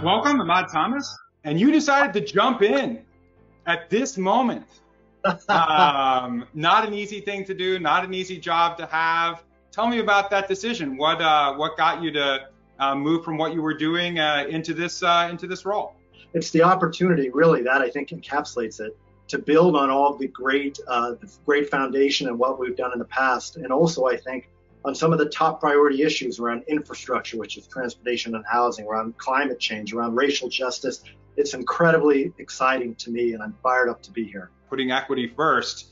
Welcome, Ahmad Thomas. And you decided to jump in at this moment. um, not an easy thing to do, not an easy job to have. Tell me about that decision. What uh, what got you to uh, move from what you were doing uh, into this uh, into this role? It's the opportunity, really, that I think encapsulates it to build on all the great uh, the great foundation and what we've done in the past, and also I think on some of the top priority issues around infrastructure, which is transportation and housing, around climate change, around racial justice. It's incredibly exciting to me, and I'm fired up to be here. Putting equity first.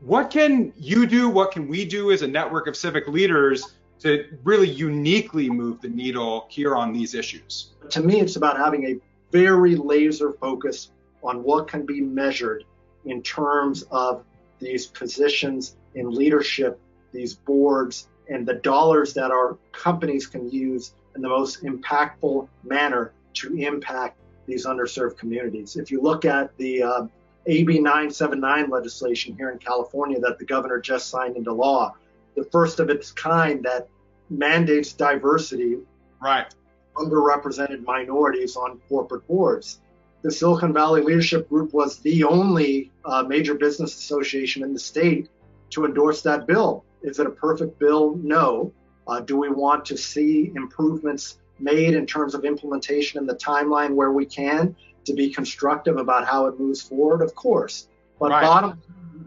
What can you do? What can we do as a network of civic leaders to really uniquely move the needle here on these issues? To me, it's about having a very laser focus on what can be measured in terms of these positions in leadership, these boards, and the dollars that our companies can use in the most impactful manner to impact these underserved communities. If you look at the uh, AB 979 legislation here in California that the governor just signed into law, the first of its kind that mandates diversity, right, underrepresented minorities on corporate boards. The Silicon Valley Leadership Group was the only uh, major business association in the state to endorse that bill. Is it a perfect bill? No. Uh, do we want to see improvements made in terms of implementation and the timeline where we can to be constructive about how it moves forward? Of course. But right. bottom,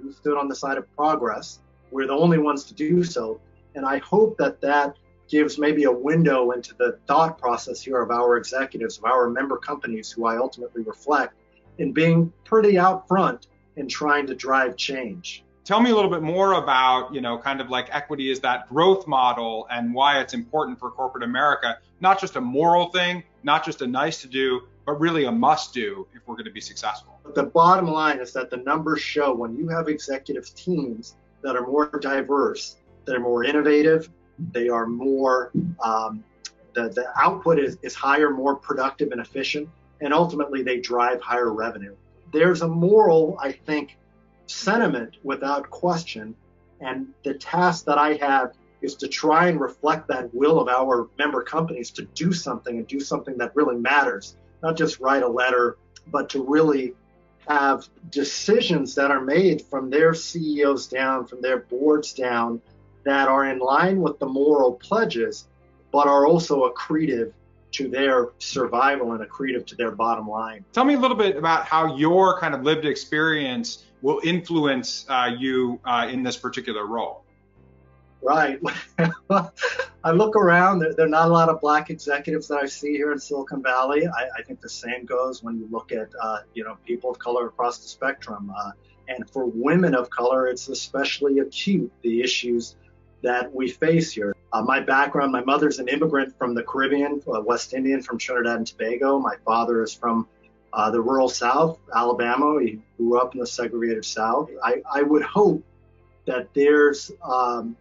we stood on the side of progress. We're the only ones to do so. And I hope that that gives maybe a window into the thought process here of our executives, of our member companies who I ultimately reflect in being pretty out front in trying to drive change. Tell me a little bit more about, you know, kind of like equity is that growth model and why it's important for corporate America, not just a moral thing, not just a nice to do, but really a must do if we're going to be successful. The bottom line is that the numbers show when you have executive teams that are more diverse, that are more innovative, they are more, um, the, the output is, is higher, more productive and efficient, and ultimately they drive higher revenue. There's a moral, I think, sentiment without question. And the task that I have is to try and reflect that will of our member companies to do something and do something that really matters, not just write a letter, but to really have decisions that are made from their CEOs down, from their boards down, that are in line with the moral pledges, but are also accretive to their survival and accretive to their bottom line. Tell me a little bit about how your kind of lived experience will influence uh, you uh, in this particular role? Right. I look around, there, there, are not a lot of black executives that I see here in Silicon Valley. I, I think the same goes when you look at, uh, you know, people of color across the spectrum. Uh, and for women of color, it's especially acute, the issues that we face here. Uh, my background, my mother's an immigrant from the Caribbean, West Indian from Trinidad and Tobago. My father is from uh, the rural South, Alabama. He grew up in the segregated South. I, I would hope that there's um,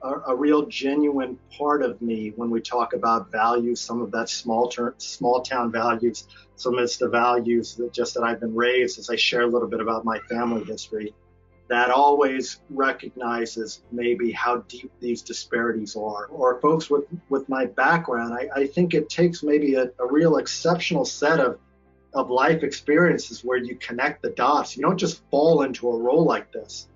a, a, real genuine part of me when we talk about values, some of that small ter- small town values, some of the values that just that I've been raised as I share a little bit about my family history that always recognizes maybe how deep these disparities are. Or folks with, with my background, I, I think it takes maybe a, a real exceptional set of of life experiences where you connect the dots. You don't just fall into a role like this,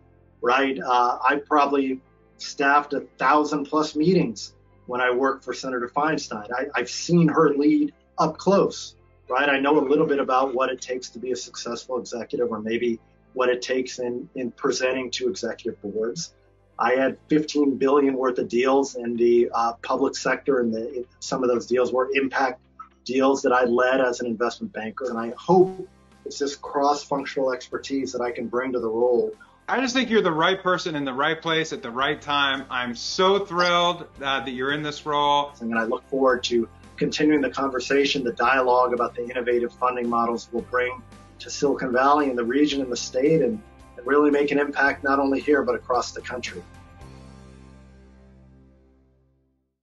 right? Uh, I probably staffed a thousand plus meetings when I worked for Senator Feinstein. I, I've seen her lead up close, right? I know a little bit about what it takes to be a successful executive or maybe what it takes in, in presenting to executive boards. I had 15 billion worth of deals in the uh, public sector, and the, some of those deals were impact deals that I led as an investment banker. And I hope it's this cross functional expertise that I can bring to the role. I just think you're the right person in the right place at the right time. I'm so thrilled uh, that you're in this role. And I look forward to continuing the conversation, the dialogue about the innovative funding models we'll bring to Silicon Valley and the region and the state and, and really make an impact not only here but across the country.